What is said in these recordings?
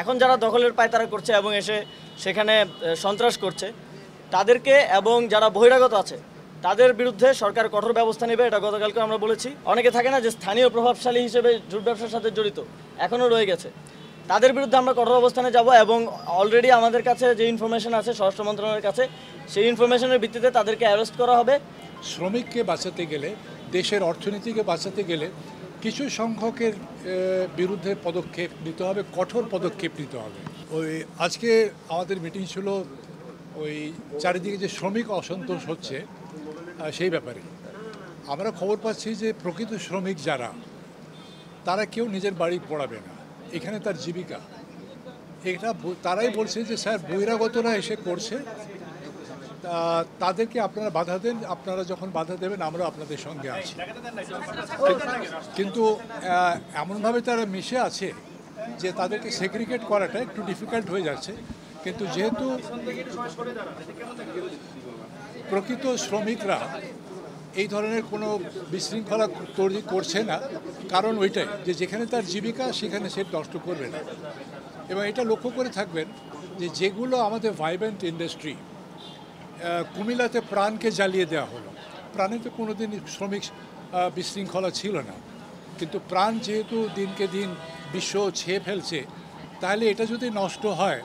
এখন যারা দখলের পায়তারা করছে এবং এসে সেখানে সন্ত্রাস করছে, তাদেরকে এবং যারা বহিরাগত আছে, তাদের বিরুদ্ধে সরকার কঠোর ব্যবস্থা নেবে, এটা গতকালকে আমরা বলেছি। অনেকে থাকে না যে স্থানীয় প্রভাবশালী হিসেবে জুট ব্যবসার সাথে জড়িত, এখনও রয়ে গেছে। তাদের বিরুদ্ধে আমরা কঠোর অবস্থানে যাব এবং অলরেডি আমাদের কাছে যে ইনফরমেশন আছে, স্বরাষ্ট্র মন্ত্রণালয়ের কাছে, সেই ইনফরমেশনের ভিত্তিতে তাদেরকে অ্যারেস্ট করা হবে। শ্রমিককে বাঁচাতে গেলে, দেশের অর্থনীতিকে বাঁচাতে গেলে কিছু সংখ্যকের বিরুদ্ধে পদক্ষেপ নিতে হবে, কঠোর পদক্ষেপ নিতে হবে। ওই আজকে আমাদের মিটিং ছিল ওই চারিদিকে যে শ্রমিক অসন্তোষ হচ্ছে সেই ব্যাপারে। আমরা খবর পাচ্ছি যে প্রকৃত শ্রমিক যারা, তারা কেউ নিজের বাড়ি পড়াবে না। এখানে তার জীবিকা। এটা তারাই বলছে যে, স্যার, বহিরাগতরা এসে করছে তাদেরকে আপনারা বাধা দেন, আপনারা যখন বাধা দেবেন আমরা আপনাদের সঙ্গে আছি। কিন্তু এমনভাবে তারা মিশে আছে যে তাদেরকে সেগ্রিগেট করাটা একটু ডিফিকাল্ট হয়ে যাচ্ছে। কিন্তু যেহেতু প্রকৃত শ্রমিকরা এই ধরনের কোনো বিশৃঙ্খলা তৈরি করছে না, কারণ ওইটাই যে যেখানে তার জীবিকা, সেখানে সে নষ্ট করবে না। এবং এটা লক্ষ্য করে থাকবেন যে যেগুলো আমাদের ভাইব্রেন্ট ইন্ডাস্ট্রি কুমিল্লাতে প্রাণকে জ্বালিয়ে দেওয়া হলো। প্রাণে তো কোনো দিন শ্রমিক বিশৃঙ্খলা ছিল না। কিন্তু প্রাণ যেহেতু দিনকে দিন বিশ্ব ছেয়ে ফেলছে, তাহলে এটা যদি নষ্ট হয়,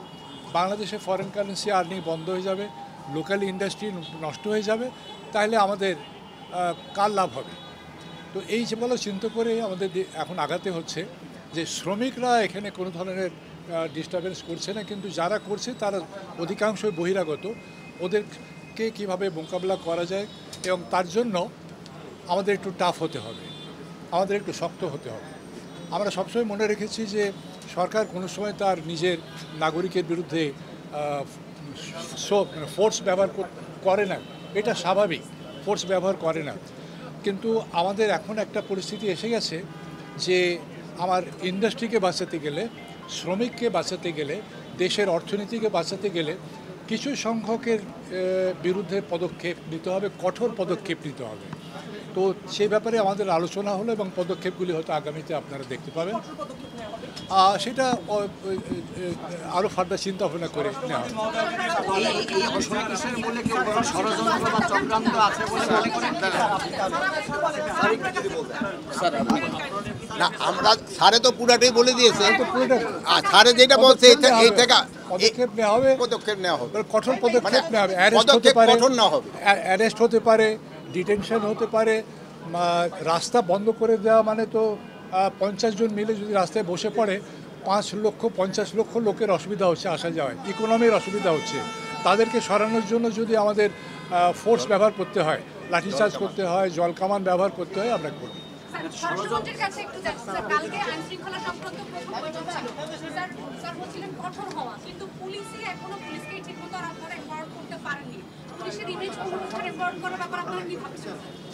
বাংলাদেশে ফরেন কারেন্সি আর্নিং বন্ধ হয়ে যাবে লোকাল ইন্ডাস্ট্রি নষ্ট হয়ে যাবে, তাহলে আমাদের কার লাভ হবে? তো এই যেগুলো চিন্তা করে আমাদের এখন আগাতে হচ্ছে যে শ্রমিকরা এখানে কোনো ধরনের ডিস্টারবেন্স করছে না, কিন্তু যারা করছে তারা অধিকাংশই বহিরাগত। ওদেরকে কীভাবে মোকাবিলা করা যায় এবং তার জন্য আমাদের একটু টাফ হতে হবে, আমাদের একটু শক্ত হতে হবে। আমরা সবসময় মনে রেখেছি যে সরকার কোনো সময় তার নিজের নাগরিকের বিরুদ্ধে ফোর্স ব্যবহার করে না। এটা স্বাভাবিক ফোর্স ব্যবহার করে না। কিন্তু আমাদের এখন একটা পরিস্থিতি এসে গেছে যে আমার ইন্ডাস্ট্রিকে বাঁচাতে গেলে, শ্রমিককে বাঁচাতে গেলে, দেশের অর্থনীতিকে বাঁচাতে গেলে কিছু সংখ্যকের বিরুদ্ধে পদক্ষেপ নিতে হবে কঠোর পদক্ষেপ নিতে হবে তো সেই ব্যাপারে আমাদের আলোচনা হলো এবং পদক্ষেপগুলি হয়তো আগামীতে আপনারা দেখতে পাবেন সেটা আরও ফার্দার চিন্তা ভাবনা করে নেওয়া না আমরা স্যারে তো পুরাটাই বলে দিয়েছে। আর স্যারে যেটা বলছে এই থেকে পদক্ষেপ নেওয়া হবে। পদক্ষেপ নেওয়া হবে। কঠোর পদক্ষেপ মানে নেওয়া হবে। অ্যারেস্ট হতে পারে। কঠোর না হবে। অ্যারেস্ট হতে পারে ডিটেনশন হতে পারে রাস্তা বন্ধ করে দেওয়া মানে তো পঞ্চাশ জন মিলে যদি রাস্তায় বসে পড়ে পাঁচ লক্ষ পঞ্চাশ লক্ষ লোকের অসুবিধা হচ্ছে আসা যাওয়ায়। ইকোনমির অসুবিধা হচ্ছে। তাদেরকে সরানোর জন্য যদি আমাদের ফোর্স ব্যবহার করতে হয় লাঠিচার্জ করতে হয় জল কামান ব্যবহার করতে হয় আমরা করব।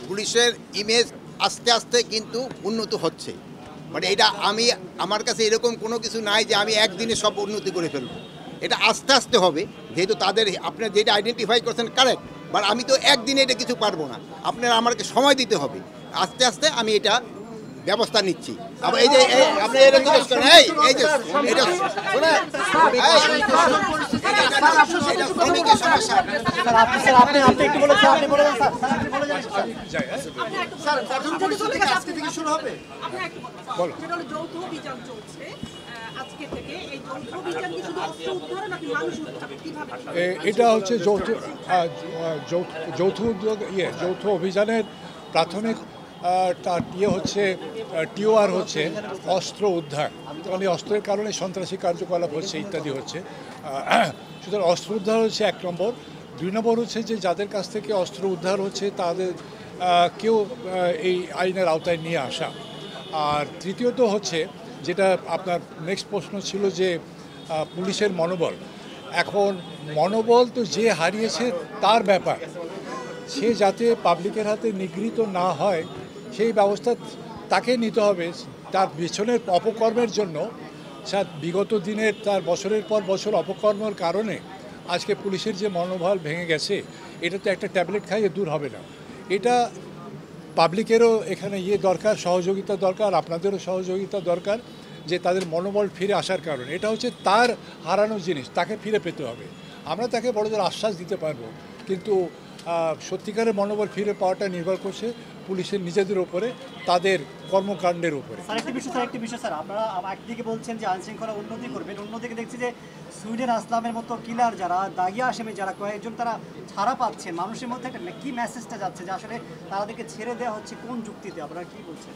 পুলিশের ইমেজ আস্তে আস্তে কিন্তু উন্নত হচ্ছে। মানে এটা আমি, আমার কাছে এরকম কোনো কিছু নাই যে আমি একদিনে সব উন্নতি করে ফেলব। এটা আস্তে আস্তে হবে, যেহেতু তাদের, আপনার যেটা আইডেন্টিফাই করছেন কারেক্ট বাট আমি তো একদিনে এটা কিছু পারব না। আপনারা আমাকে সময় দিতে হবে। আস্তে আস্তে আমি এটা ব্যবস্থা নিচ্ছি। আবার এই যে এই আপনি এটা জিজ্ঞেস করেন। এই এই যে এটা শোনেন। এটা শ্রমিকের সমস্যা। আপনারা একটু বলুন। আপনারা একটু বলুন। যেটা হলো যৌথ অভিযান চলছে আহ, আজকে থেকে। এই যৌথ অভিযান কি শুধু অস্ত্র উদ্ধার নাকি মানুষ উদ্ধার? কীভাবে এ- এটা হচ্ছে যৌথ যৌথ ইয়ে যৌথ অভিযানের প্রাথমিক তার ইয়ে হচ্ছে টিওআর হচ্ছে অস্ত্র উদ্ধার। কারণ এই অস্ত্রের কারণে সন্ত্রাসী কার্যকলাপ হচ্ছে, ইত্যাদি হচ্ছে। সুতরাং অস্ত্র উদ্ধার হচ্ছে এক নম্বর। দুই নম্বর হচ্ছে যে যাদের কাছ থেকে অস্ত্র উদ্ধার হচ্ছে, তাদের কেউ এই আইনের আওতায় নিয়ে আসা। আর তৃতীয়ত হচ্ছে যেটা আপনার নেক্সট প্রশ্ন ছিল যে পুলিশের মনোবল। এখন মনোবল তো যে হারিয়েছে তার ব্যাপার। সে যাতে পাবলিকের হাতে নিগৃহীত না হয় সেই ব্যবস্থা তাকে নিতে হবে। তার পেছনের অপকর্মের জন্য, স্যার, বিগত দিনের তার বছরের পর বছর অপকর্মের কারণে আজকে পুলিশের যে মনোবল ভেঙে গেছে এটা তো একটা ট্যাবলেট খাইয়ে দূর হবে না। এটা পাবলিকেরও এখানে ইয়ে দরকার, সহযোগিতা দরকার, আপনাদেরও সহযোগিতা দরকার যে তাদের মনোবল ফিরে আসার কারণ। এটা হচ্ছে তার হারানো জিনিস, তাকে ফিরে পেতে হবে। আমরা তাকে বড় জোর আশ্বাস দিতে পারব, কিন্তু সত্যিকারের মনোবল ফিরে পাওয়াটা নির্ভর করছে পুলিশের নিজেদের উপরে তাদের কর্মকাণ্ডের উপরে। স্যার একটি বিষয় স্যার একটি বিষয় স্যার। আপনারা একদিকে বলছেন যে আইনশৃঙ্খলা উন্নতি করবেন অন্যদিকে দেখছি যে সুইডেন আসলামের মতো কিলার যারা দাগিয়া আসামি যারা কয়েকজন তারা ছাড়া পাচ্ছেন মানুষের মধ্যে একটা কি মেসেজটা যাচ্ছে যে আসলে তাদেরকে ছেড়ে দেওয়া হচ্ছে কোন যুক্তিতে? আপনারা কি বলছেন?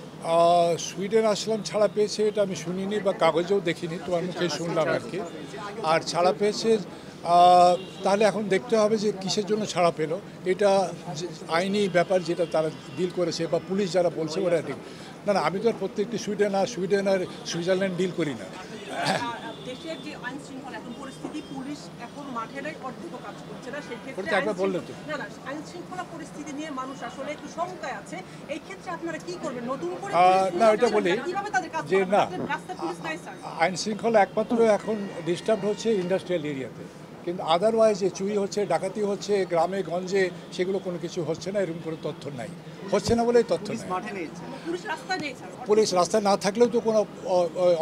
সুইডেন আসলাম ছাড়া পেয়েছে এটা আমি শুনিনি বা কাগজেও দেখিনি তোমার মুখে শুনলাম আর কি। আর ছাড়া পেয়েছে তাহলে এখন দেখতে হবে যে কিসের জন্য ছাড়া পেল। এটা আইনি ব্যাপার যেটা তারা ডিল করেছে বা পুলিশ যারা বলছে ওরা ঠিক। না না আমি তো আর প্রত্যেকটি সুইডেন আর সুইডেন আর সুইজারল্যান্ড ডিল করি না। না করবেন? বলি যে না। আইন শৃঙ্খলা একমাত্র এখন ডিস্টার্ব হচ্ছে ইন্ডাস্ট্রিয়াল এরিয়াতে কিন্তু আদারওয়াইজ যে চুরি হচ্ছে ডাকাতি হচ্ছে গ্রামে গঞ্জে সেগুলো কোনো কিছু হচ্ছে না এরকম কোনো তথ্য নাই। হচ্ছে না বলেই তথ্য পুলিশ রাস্তায় নেই স্যার। পুলিশ রাস্তায় না থাকলেও তো কোনো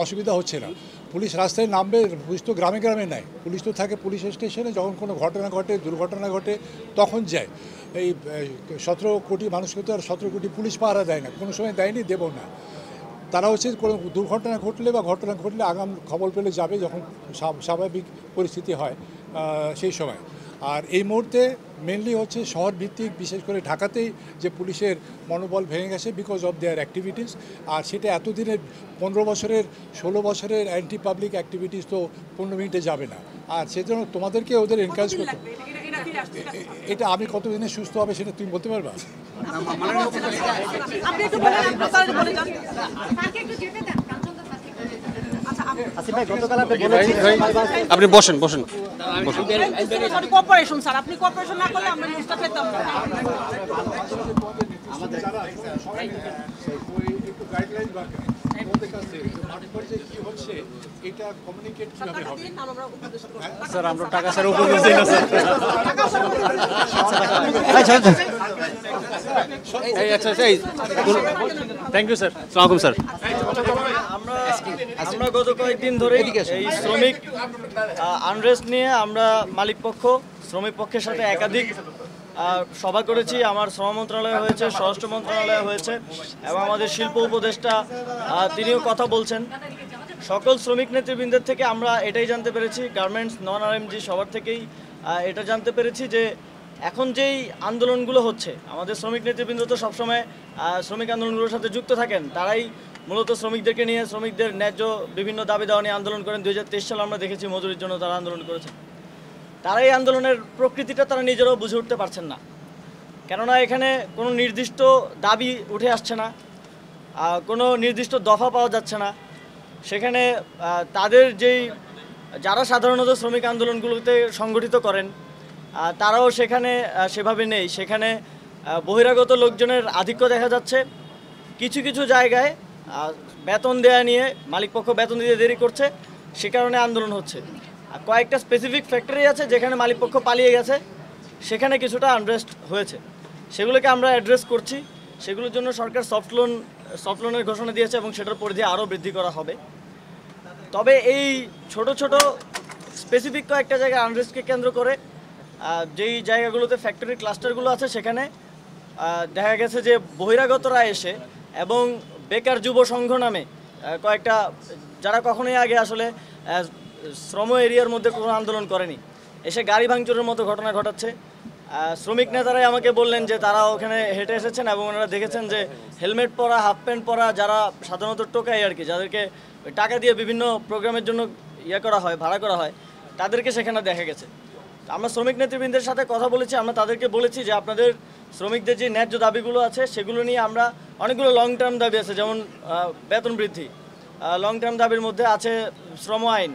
অসুবিধা হচ্ছে না। পুলিশ রাস্তায় নামবে পুলিশ তো গ্রামে গ্রামে নাই। পুলিশ তো থাকে পুলিশ স্টেশনে যখন কোনো ঘটনা ঘটে দুর্ঘটনা ঘটে তখন যায়। এই সতেরো কোটি মানুষকে তো আর সতেরো কোটি পুলিশ পাহারা দেয় না কোনো সময় দেয়নি দেবো না। তারা হচ্ছে কোনো দুর্ঘটনা ঘটলে বা ঘটনা ঘটলে আগাম খবর পেলে যাবে যখন স্বাভাবিক পরিস্থিতি হয় সেই সময়। আর এই মুহূর্তে মেনলি হচ্ছে শহর ভিত্তিক বিশেষ করে ঢাকাতেই যে পুলিশের মনোবল ভেঙে গেছে বিকজ অফ দেয়ার অ্যাক্টিভিটিস আর সেটা এতদিনের পনেরো বছরের ষোলো বছরের অ্যান্টি পাবলিক অ্যাক্টিভিটিস তো পনেরো মিনিটে যাবে না। আর সেজন্য তোমাদেরকে ওদের এনকারেজ করতে এটা- আমি কতদিনে সুস্থ হবে সেটা তুমি বলতে পারবা? আপনি একটু বলেন আপনার বলে যান। স্যারকে একটু যেতে দেন। আপনি বসেন বসেন। স্যার আপনি কোঅপারেশন না করলে আমরা নিউজটা পেতাম না। টাকা স্যার আমরা টাকা স্যার উপর দিই না স্যার। এই আচ্ছা আচ্ছা থ্যাংক ইউ স্যার সালামালাইকুম স্যার। আমরা আমরা গত কয়েকদিন ধরে এই শ্রমিক আনরেস্ট নিয়ে আমরা মালিক পক্ষ শ্রমিক পক্ষের সাথে একাধিক সভা করেছি। আমার শ্রম মন্ত্রণালয় হয়েছে স্বরাষ্ট্র মন্ত্রণালয় হয়েছে এবং আমাদের শিল্প উপদেষ্টা তিনিও কথা বলছেন। সকল শ্রমিক নেতৃবৃন্দের থেকে আমরা এটাই জানতে পেরেছি। গার্মেন্টস নন আর আরএমজি সবার থেকেই এটা জানতে পেরেছি যে এখন যেই আন্দোলনগুলো হচ্ছে আমাদের শ্রমিক নেতৃবৃন্দ তো সবসময় শ্রমিক আন্দোলনগুলোর সাথে যুক্ত থাকেন তারাই মূলত শ্রমিকদেরকে নিয়ে শ্রমিকদের ন্যায্য বিভিন্ন দাবি দাওয়া নিয়ে আন্দোলন করেন। দু হাজার তেইশ সালে আমরা দেখেছি মজুরির জন্য তারা আন্দোলন করেছেন। তারা এই আন্দোলনের প্রকৃতিটা তারা নিজেরাও বুঝে উঠতে পারছেন না। কেননা এখানে কোনো নির্দিষ্ট দাবি উঠে আসছে না কোনো নির্দিষ্ট দফা পাওয়া যাচ্ছে না। সেখানে তাদের যেই, যারা সাধারণত শ্রমিক আন্দোলনগুলোতে সংগঠিত করেন তারাও সেখানে সেভাবে নেই। সেখানে বহিরাগত লোকজনের আধিক্য দেখা যাচ্ছে। কিছু কিছু জায়গায় বেতন দেয়া নিয়ে মালিকপক্ষ বেতন দিতে দেরি করছে, সে কারণে আন্দোলন হচ্ছে। আর কয়েকটা স্পেসিফিক ফ্যাক্টরি আছে যেখানে মালিকপক্ষ পালিয়ে গেছে, সেখানে কিছুটা আনরেস্ট হয়েছে। সেগুলোকে আমরা অ্যাড্রেস করছি। সেগুলোর জন্য সরকার সফট লোন সফট লোনের ঘোষণা দিয়েছে এবং সেটার পরিধি আরও বৃদ্ধি করা হবে। তবে এই ছোট ছোট স্পেসিফিক কয়েকটা জায়গায় আনরেস্টকে কেন্দ্র করে যেই জায়গাগুলোতে ফ্যাক্টরি ক্লাস্টারগুলো আছে সেখানে দেখা গেছে যে বহিরাগতরা এসে এবং বেকার যুব সংঘ নামে কয়েকটা, যারা কখনোই আগে আসলে শ্রম এরিয়ার মধ্যে কোনো আন্দোলন করেনি। এসে গাড়ি ভাঙচুরের মতো ঘটনা ঘটাচ্ছে। শ্রমিক নেতারাই আমাকে বললেন যে তারা ওখানে হেঁটে এসেছেন এবং ওনারা দেখেছেন যে হেলমেট পরা, হাফ প্যান্ট পরা যারা সাধারণত টোকাই আর কি, যাদেরকে টাকা দিয়ে বিভিন্ন প্রোগ্রামের জন্য ইয়ে করা হয়, ভাড়া করা হয়, তাদেরকে সেখানে দেখা গেছে। আমরা শ্রমিক নেতৃবৃন্দের সাথে কথা বলেছি, আমরা তাদেরকে বলেছি যে আপনাদের শ্রমিকদের যে ন্যায্য দাবিগুলো আছে, সেগুলো নিয়ে আমরা অনেকগুলো লং টার্ম দাবি আছে, যেমন বেতন বৃদ্ধি। লং টার্ম দাবির মধ্যে আছে শ্রম আইন।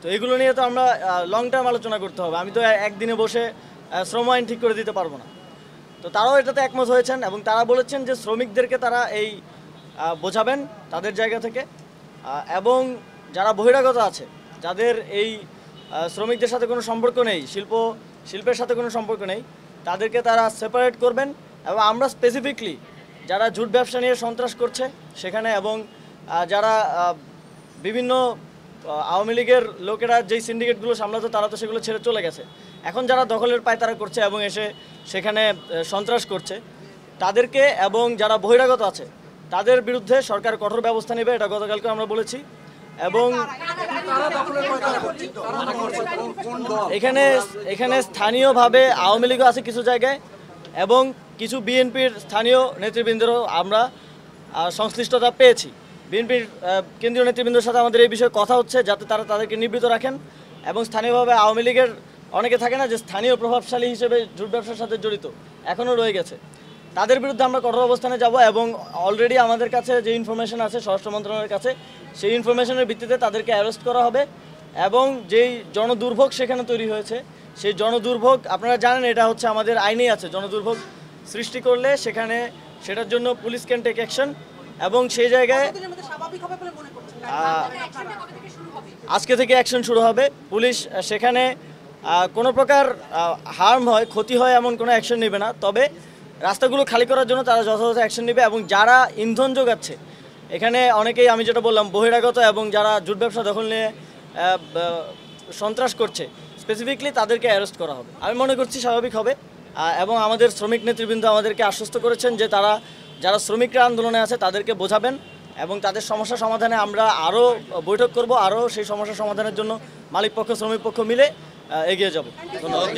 তো এগুলো নিয়ে তো আমরা লং টার্ম আলোচনা করতে হবে। আমি তো একদিনে বসে শ্রম আইন ঠিক করে দিতে পারব না। তো তারাও এটাতে একমত হয়েছেন এবং তারা বলেছেন যে শ্রমিকদেরকে তারা এই বোঝাবেন তাদের জায়গা থেকে। এবং যারা বহিরাগত আছে, যাদের এই শ্রমিকদের সাথে কোনো সম্পর্ক নেই, শিল্প, শিল্পের সাথে কোনো সম্পর্ক নেই। তাদেরকে তারা সেপারেট করবেন এবং আমরা স্পেসিফিকলি যারা জুট ব্যবসা নিয়ে সন্ত্রাস করছে সেখানে এবং যারা বিভিন্ন আওয়ামী লীগের লোকেরা যেই সিন্ডিকেটগুলো সামলাতো তারা তো সেগুলো ছেড়ে চলে গেছে। এখন যারা দখলের পায়তারা করছে এবং এসে সেখানে সন্ত্রাস করছে। তাদেরকে এবং যারা বহিরাগত আছে, তাদের বিরুদ্ধে সরকার কঠোর ব্যবস্থা নেবে, এটা গতকালকে আমরা বলেছি। এবং এখানে এখানে স্থানীয়ভাবে আওয়ামী লীগও আছে কিছু জায়গায় এবং কিছু বিএনপির স্থানীয় নেতৃবৃন্দেরও আমরা সংশ্লিষ্টতা পেয়েছি। বিএনপির কেন্দ্রীয় নেতৃবৃন্দের সাথে আমাদের এই বিষয়ে কথা হচ্ছে, যাতে তারা তাদেরকে নিবৃত রাখেন এবং স্থানীয়ভাবে আওয়ামী লীগের অনেকে থাকে না যে স্থানীয় প্রভাবশালী হিসেবে জুট ব্যবসার সাথে জড়িত, এখনও রয়ে গেছে। তাদের বিরুদ্ধে আমরা কঠোর অবস্থানে যাব এবং অলরেডি আমাদের কাছে যে ইনফরমেশন আছে স্বরাষ্ট্র মন্ত্রণালয়ের কাছে সেই ইনফরমেশনের ভিত্তিতে তাদেরকে অ্যারেস্ট করা হবে এবং যেই জনদুর্ভোগ সেখানে তৈরি হয়েছে সেই জনদুর্ভোগ আপনারা জানেন এটা হচ্ছে আমাদের আইনেই আছে জনদুর্ভোগ সৃষ্টি করলে সেখানে সেটার জন্য পুলিশ ক্যান টেক অ্যাকশন এবং সেই জায়গায় আজকে থেকে অ্যাকশন শুরু হবে। পুলিশ সেখানে কোনো প্রকার হার্ম হয় ক্ষতি হয় এমন কোনো অ্যাকশন নেবে না। তবে রাস্তাগুলো খালি করার জন্য তারা যথাযথ অ্যাকশন নেবে এবং যারা ইন্ধন যোগাচ্ছে, এখানে অনেকেই আমি যেটা বললাম, বহিরাগত এবং যারা জুট ব্যবসা দখল নিয়ে সন্ত্রাস করছে স্পেসিফিকলি তাদেরকে অ্যারেস্ট করা হবে। আমি মনে করছি স্বাভাবিক হবে এবং আমাদের শ্রমিক নেতৃবৃন্দ আমাদেরকে আশ্বস্ত করেছেন যে তারা, যারা শ্রমিকরা আন্দোলনে আছে তাদেরকে বোঝাবেন এবং তাদের সমস্যা সমাধানে আমরা আরও বৈঠক করব আরও সেই সমস্যা সমাধানের জন্য মালিক পক্ষ শ্রমিক পক্ষ মিলে এগিয়ে যাব। ধন্যবাদ।